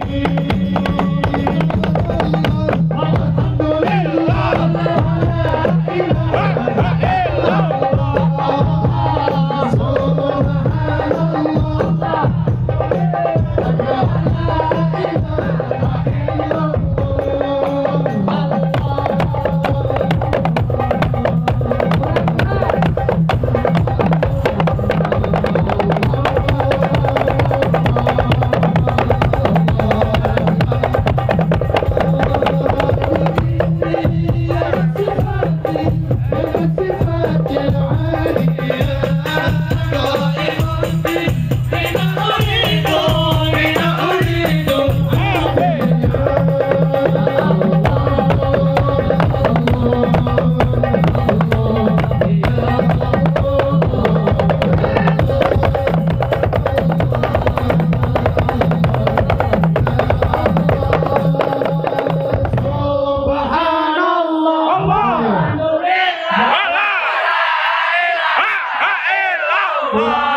Alhamdulillah Allah.